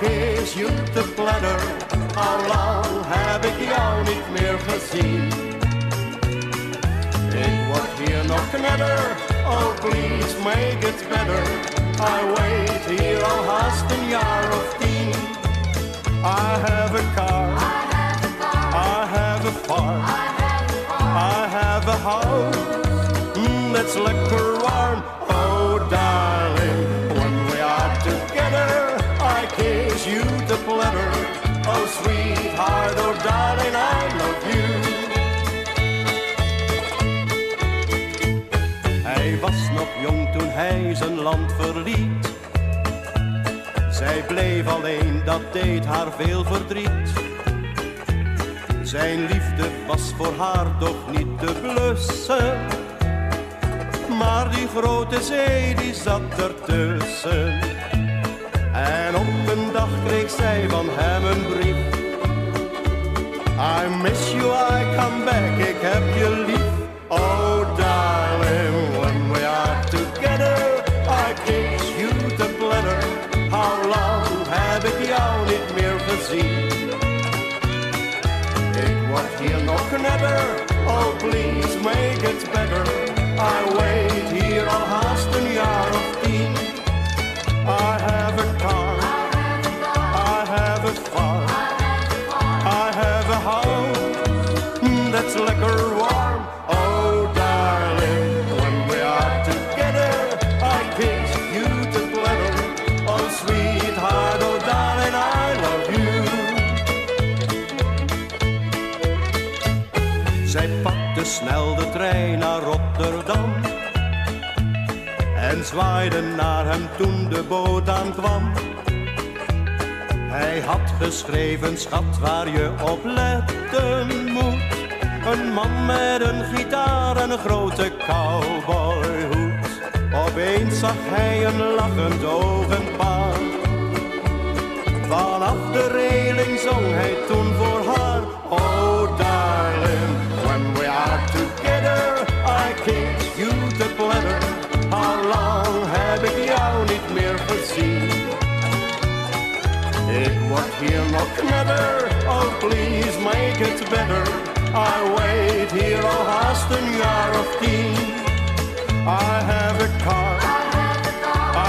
you te platter. Al lang heb ik jou niet meer gezien. Ik word hier nog knetter, oh please make it better. I wait hier al haast een jaar of tien. I have a car, I have a farm, I have a house mm, that's lekker warm. Kiss you the platter. Oh sweetheart, oh I love you. Hij was nog jong toen hij zijn land verliet. Zij bleef alleen, dat deed haar veel verdriet. Zijn liefde was voor haar toch niet te blussen. Maar die grote zee, die zat ertussen. En op een dag kreeg zij van hem een brief. I miss you, I come back, ik heb je lief. Oh darling, when we are together, I kiss you the platter. How long heb ik jou niet meer gezien? Ik word hier nog knetter, oh please make it better. I wait hier al haast een Zij pakte snel de trein naar Rotterdam en zwaaide naar hem toen de boot aankwam. Hij had geschreven, schat, waar je op letten moet. Een man met een gitaar en een grote cowboyhoed. Opeens zag hij een lachend ogenpaar. Vanaf de reling zong hij toen voor what here, not never. Oh, please make it better. I wait here Oh haast een jaar. I have a car.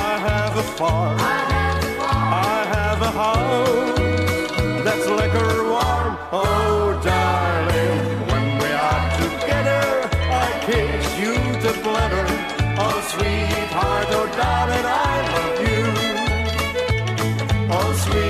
I have a farm. I have a house that's liquor warm. Oh, darling, when we are together, I kiss you to blubber. Oh, sweetheart, oh, darling, I love you. Oh, sweet.